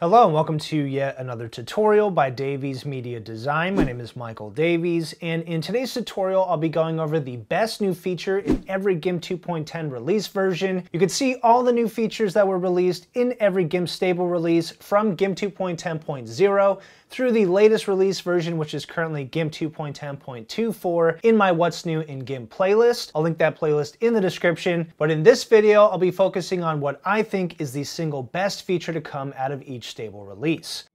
Hello and welcome to yet another tutorial by Davies Media Design. My name is Michael Davies and in today's tutorial I'll be going over the best new feature in every GIMP 2.10 release version. You can see all the new features that were released in every GIMP stable release from GIMP 2.10.0 through the latest release version which is currently GIMP 2.10.24 in my What's New in GIMP playlist. I'll link that playlist in the description but in this video I'll be focusing on what I think is the single best feature to come out of each stable release.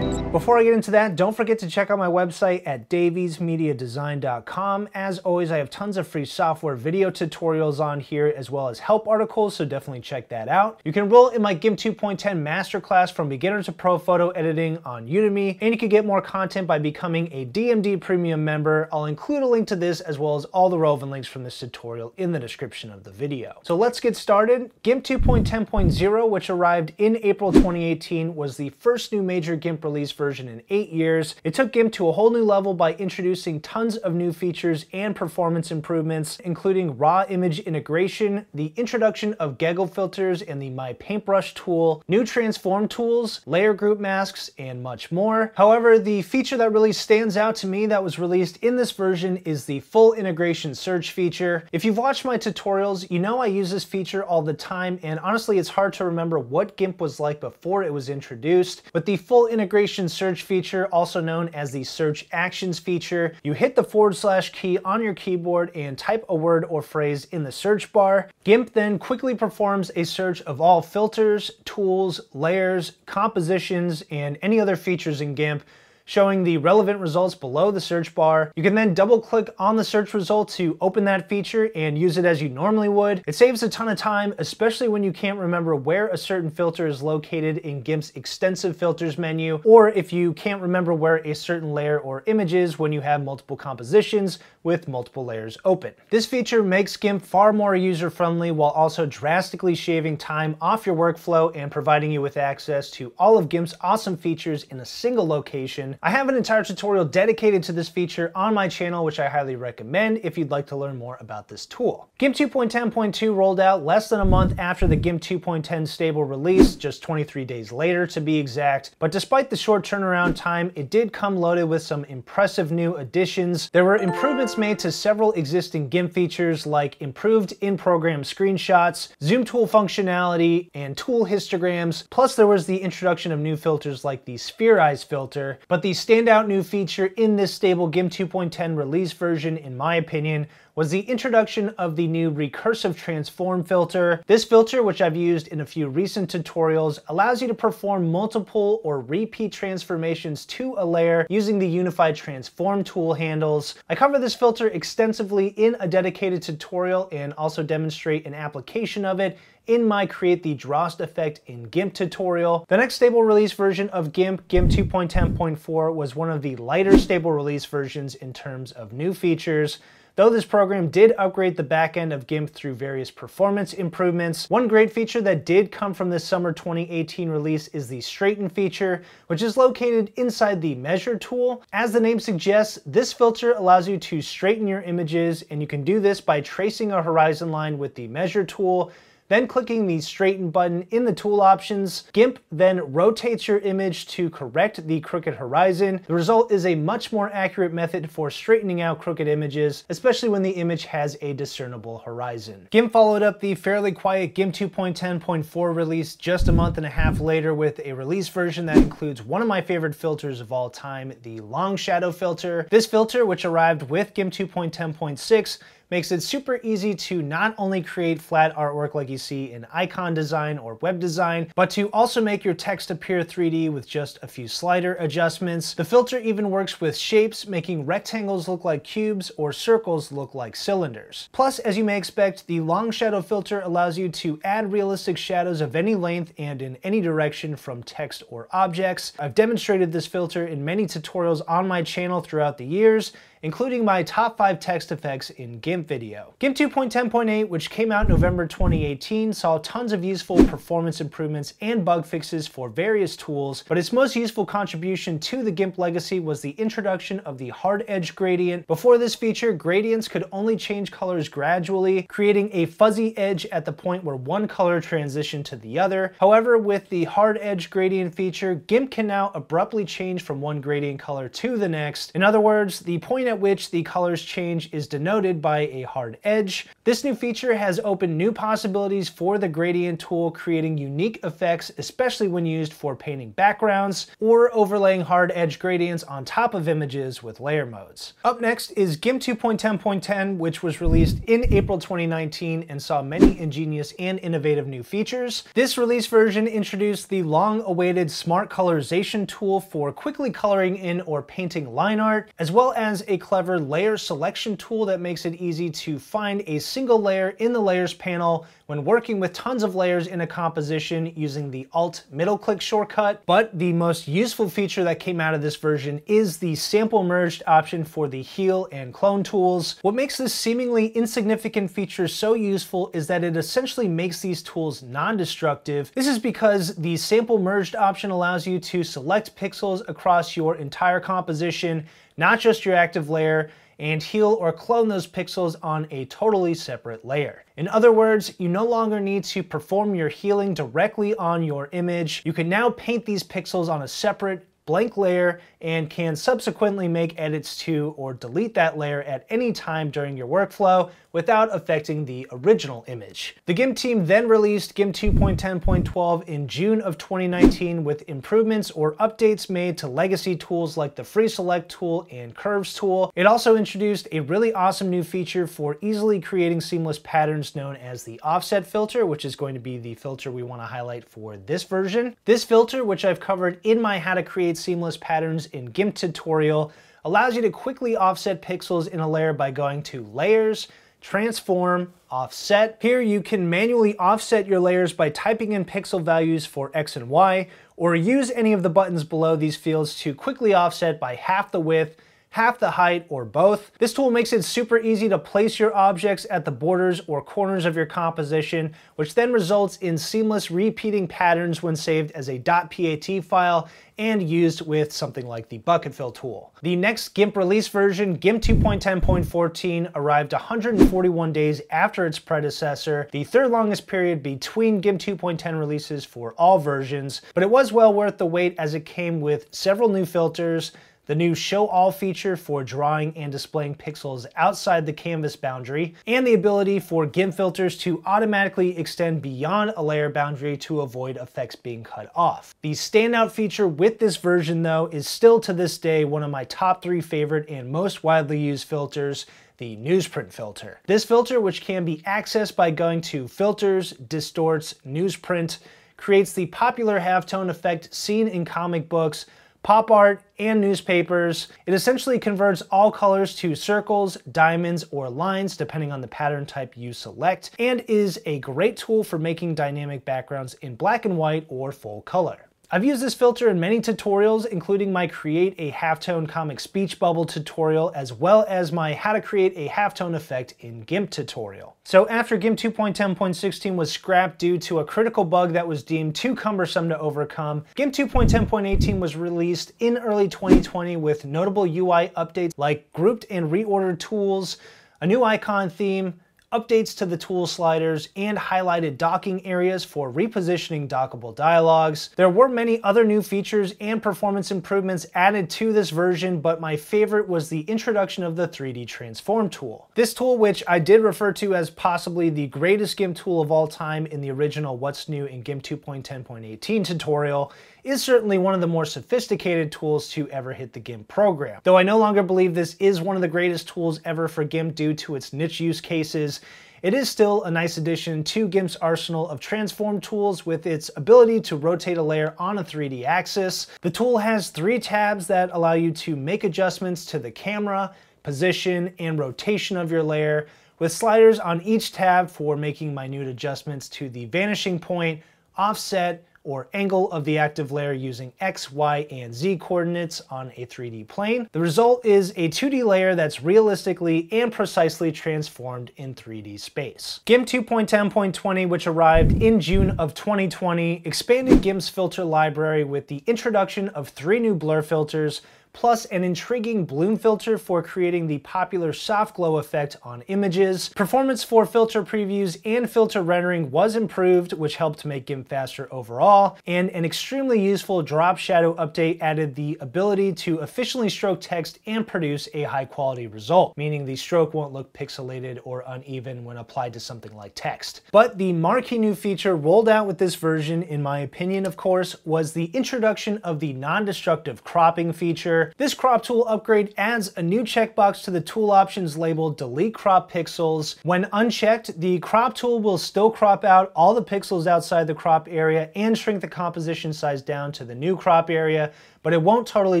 Before I get into that, don't forget to check out my website at daviesmediadesign.com. As always, I have tons of free software video tutorials on here as well as help articles, so definitely check that out. You can enroll in my GIMP 2.10 masterclass from beginner to pro photo editing on Udemy, and you can get more content by becoming a DMD premium member. I'll include a link to this as well as all the relevant links from this tutorial in the description of the video. So let's get started. GIMP 2.10.0, which arrived in April 2018, was the first new major GIMP release version version in eight years. It took GIMP to a whole new level by introducing tons of new features and performance improvements, including raw image integration, the introduction of GEGL filters and the MyPaint Brush tool, new transform tools, layer group masks, and much more. However, the feature that really stands out to me that was released in this version is the full integration search feature. If you've watched my tutorials, you know I use this feature all the time, and honestly, it's hard to remember what GIMP was like before it was introduced, but the full integration search feature, also known as the search actions feature. You hit the forward slash key on your keyboard and type a word or phrase in the search bar. GIMP then quickly performs a search of all filters, tools, layers, compositions, and any other features in GIMP showing the relevant results below the search bar. You can then double click on the search result to open that feature and use it as you normally would. It saves a ton of time, especially when you can't remember where a certain filter is located in GIMP's extensive filters menu, or if you can't remember where a certain layer or image is when you have multiple compositions with multiple layers open. This feature makes GIMP far more user-friendly while also drastically shaving time off your workflow and providing you with access to all of GIMP's awesome features in a single location I have an entire tutorial dedicated to this feature on my channel, which I highly recommend if you'd like to learn more about this tool. GIMP 2.10.2 rolled out less than a month after the GIMP 2.10 stable release, just 23 days later to be exact. But despite the short turnaround time, it did come loaded with some impressive new additions. There were improvements made to several existing GIMP features like improved in-program screenshots, zoom tool functionality, and tool histograms. Plus there was the introduction of new filters like the Spherize filter. But the standout new feature in this stable GIMP 2.10 release version, in my opinion, was the introduction of the new recursive transform filter. This filter, which I've used in a few recent tutorials, allows you to perform multiple or repeat transformations to a layer using the unified transform tool handles. I cover this filter extensively in a dedicated tutorial and also demonstrate an application of it in my Create the Droste Effect in GIMP tutorial. The next stable release version of GIMP, GIMP 2.10.4, was one of the lighter stable release versions in terms of new features. Though this program did upgrade the backend of GIMP through various performance improvements, one great feature that did come from this summer 2018 release is the Straighten feature, which is located inside the Measure tool. As the name suggests, this filter allows you to straighten your images, and you can do this by tracing a horizon line with the Measure tool then clicking the straighten button in the tool options, GIMP then rotates your image to correct the crooked horizon. The result is a much more accurate method for straightening out crooked images, especially when the image has a discernible horizon. GIMP followed up the fairly quiet GIMP 2.10.4 release just a month and a half later with a release version that includes one of my favorite filters of all time, the long shadow filter. This filter, which arrived with GIMP 2.10.6, makes it super easy to not only create flat artwork like you see in icon design or web design, but to also make your text appear 3D with just a few slider adjustments. The filter even works with shapes, making rectangles look like cubes or circles look like cylinders. Plus, as you may expect, the long shadow filter allows you to add realistic shadows of any length and in any direction from text or objects. I've demonstrated this filter in many tutorials on my channel throughout the years, including my top 5 text effects in GIMP video. GIMP 2.10.8, which came out November 2018, saw tons of useful performance improvements and bug fixes for various tools, but its most useful contribution to the GIMP legacy was the introduction of the hard edge gradient. Before this feature, gradients could only change colors gradually, creating a fuzzy edge at the point where one color transitioned to the other. However, with the hard edge gradient feature, GIMP can now abruptly change from one gradient color to the next. In other words, the point at which the colors change is denoted by a hard edge. This new feature has opened new possibilities for the gradient tool, creating unique effects, especially when used for painting backgrounds or overlaying hard edge gradients on top of images with layer modes. Up next is GIMP 2.10.10, which was released in April 2019 and saw many ingenious and innovative new features. This release version introduced the long-awaited smart colorization tool for quickly coloring in or painting line art, as well as a clever layer selection tool that makes it easy to find a single layer in the layers panel when working with tons of layers in a composition using the Alt middle click shortcut. But the most useful feature that came out of this version is the sample merged option for the heal and clone tools. What makes this seemingly insignificant feature so useful is that it essentially makes these tools non-destructive. This is because the sample merged option allows you to select pixels across your entire composition, not just your active layer, and heal or clone those pixels on a totally separate layer. In other words, you no longer need to perform your healing directly on your image. You can now paint these pixels on a separate blank layer and can subsequently make edits to or delete that layer at any time during your workflow without affecting the original image. The GIMP team then released GIMP 2.10.12 in June of 2019 with improvements or updates made to legacy tools like the Free Select tool and Curves tool. It also introduced a really awesome new feature for easily creating seamless patterns known as the offset filter, which is going to be the filter we want to highlight for this version. This filter, which I've covered in my how to create seamless patterns in GIMP tutorial, allows you to quickly offset pixels in a layer by going to Layers, transform, offset. Here you can manually offset your layers by typing in pixel values for X and Y, or use any of the buttons below these fields to quickly offset by half the width half the height, or both. This tool makes it super easy to place your objects at the borders or corners of your composition, which then results in seamless repeating patterns when saved as a .pat file and used with something like the bucket fill tool. The next GIMP release version, GIMP 2.10.14, arrived 141 days after its predecessor, the third longest period between GIMP 2.10 releases for all versions, but it was well worth the wait as it came with several new filters, the new Show All feature for drawing and displaying pixels outside the canvas boundary, and the ability for GIMP filters to automatically extend beyond a layer boundary to avoid effects being cut off. The standout feature with this version though is still to this day one of my top three favorite and most widely used filters, the newsprint filter. This filter, which can be accessed by going to Filters, Distorts, Newsprint, creates the popular halftone effect seen in comic books pop art, and newspapers. It essentially converts all colors to circles, diamonds, or lines depending on the pattern type you select, and is a great tool for making dynamic backgrounds in black and white or full color. I've used this filter in many tutorials, including my Create a Halftone Comic Speech Bubble tutorial, as well as my How to Create a Halftone Effect in GIMP tutorial. So after GIMP 2.10.16 was scrapped due to a critical bug that was deemed too cumbersome to overcome, GIMP 2.10.18 was released in early 2020 with notable UI updates like grouped and reordered tools, a new icon theme, updates to the tool sliders, and highlighted docking areas for repositioning dockable dialogues. There were many other new features and performance improvements added to this version, but my favorite was the introduction of the 3D Transform tool. This tool, which I did refer to as possibly the greatest GIMP tool of all time in the original What's New in GIMP 2.10.18 tutorial, is certainly one of the more sophisticated tools to ever hit the GIMP program. Though I no longer believe this is one of the greatest tools ever for GIMP due to its niche use cases, it is still a nice addition to GIMP's arsenal of transform tools with its ability to rotate a layer on a 3D axis. The tool has three tabs that allow you to make adjustments to the camera, position, and rotation of your layer, with sliders on each tab for making minute adjustments to the vanishing point, offset, or angle of the active layer using X, Y, and Z coordinates on a 3D plane. The result is a 2D layer that's realistically and precisely transformed in 3D space. GIMP 2.10.20, which arrived in June of 2020, expanded GIMP's filter library with the introduction of three new blur filters, plus an intriguing bloom filter for creating the popular soft glow effect on images. Performance for filter previews and filter rendering was improved, which helped make GIMP faster overall, and an extremely useful drop shadow update added the ability to efficiently stroke text and produce a high quality result, meaning the stroke won't look pixelated or uneven when applied to something like text. But the marquee new feature rolled out with this version, in my opinion of course, was the introduction of the non-destructive cropping feature, this crop tool upgrade adds a new checkbox to the tool options labeled delete crop pixels. When unchecked, the crop tool will still crop out all the pixels outside the crop area and shrink the composition size down to the new crop area, but it won't totally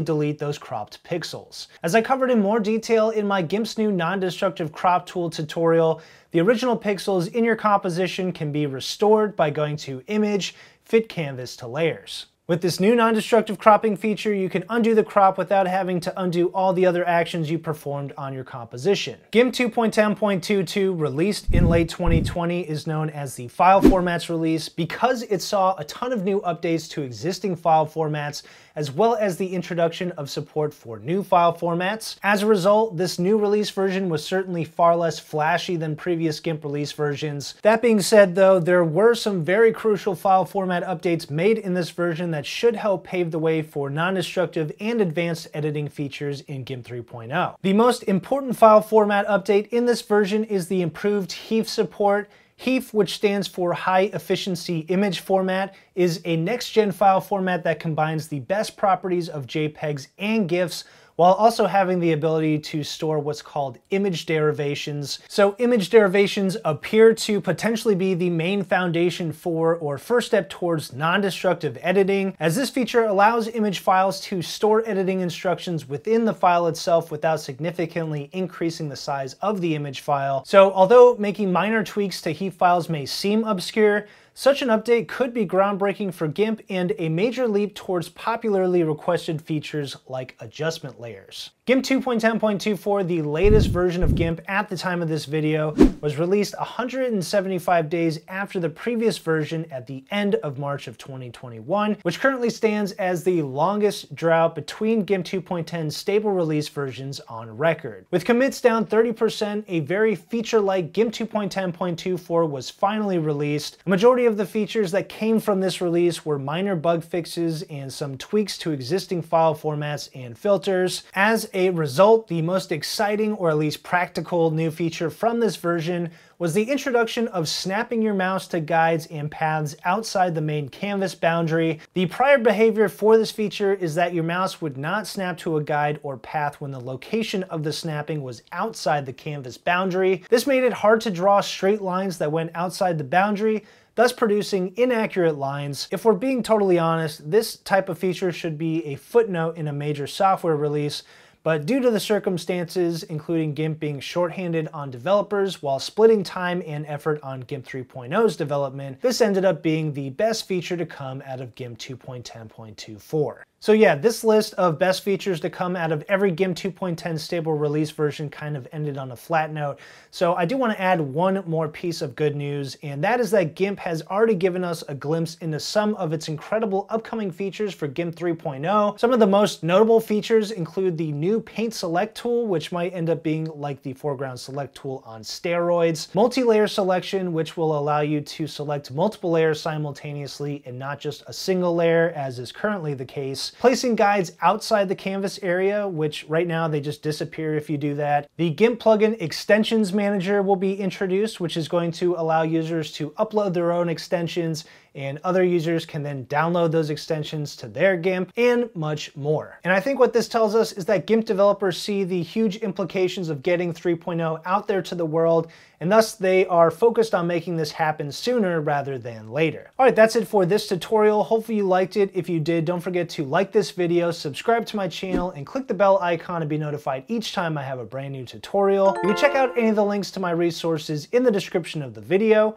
delete those cropped pixels. As I covered in more detail in my GIMP's new non-destructive crop tool tutorial, the original pixels in your composition can be restored by going to Image, Fit Canvas to Layers. With this new non-destructive cropping feature, you can undo the crop without having to undo all the other actions you performed on your composition. GIMP 2.10.22, released in late 2020, is known as the file formats release because it saw a ton of new updates to existing file formats as well as the introduction of support for new file formats. As a result, this new release version was certainly far less flashy than previous GIMP release versions. That being said though, there were some very crucial file format updates made in this version that should help pave the way for non-destructive and advanced editing features in GIMP 3.0. The most important file format update in this version is the improved HEIF support HEIF, which stands for High Efficiency Image Format, is a next-gen file format that combines the best properties of JPEGs and GIFs while also having the ability to store what's called image derivations. So image derivations appear to potentially be the main foundation for or first step towards non-destructive editing, as this feature allows image files to store editing instructions within the file itself without significantly increasing the size of the image file. So although making minor tweaks to HEIF files may seem obscure, such an update could be groundbreaking for GIMP and a major leap towards popularly requested features like adjustment layers. GIMP 2.10.24, the latest version of GIMP at the time of this video, was released 175 days after the previous version at the end of March of 2021, which currently stands as the longest drought between GIMP 2.10 stable release versions on record. With commits down 30%, a very feature-like GIMP 2.10.24 was finally released. A of the features that came from this release were minor bug fixes and some tweaks to existing file formats and filters. As a result, the most exciting or at least practical new feature from this version was the introduction of snapping your mouse to guides and paths outside the main canvas boundary. The prior behavior for this feature is that your mouse would not snap to a guide or path when the location of the snapping was outside the canvas boundary. This made it hard to draw straight lines that went outside the boundary, thus producing inaccurate lines. If we're being totally honest, this type of feature should be a footnote in a major software release, but due to the circumstances, including GIMP being shorthanded on developers while splitting time and effort on GIMP 3.0's development, this ended up being the best feature to come out of GIMP 2.10.24. So yeah, this list of best features to come out of every GIMP 2.10 stable release version kind of ended on a flat note. So I do want to add one more piece of good news, and that is that GIMP has already given us a glimpse into some of its incredible upcoming features for GIMP 3.0. Some of the most notable features include the new Paint Select tool, which might end up being like the foreground select tool on steroids, multi-layer selection, which will allow you to select multiple layers simultaneously and not just a single layer, as is currently the case, Placing guides outside the canvas area, which right now they just disappear if you do that. The GIMP plugin extensions manager will be introduced, which is going to allow users to upload their own extensions and other users can then download those extensions to their GIMP and much more. And I think what this tells us is that GIMP developers see the huge implications of getting 3.0 out there to the world and thus they are focused on making this happen sooner rather than later. All right, that's it for this tutorial. Hopefully you liked it. If you did, don't forget to like this video, subscribe to my channel, and click the bell icon to be notified each time I have a brand new tutorial. You can check out any of the links to my resources in the description of the video.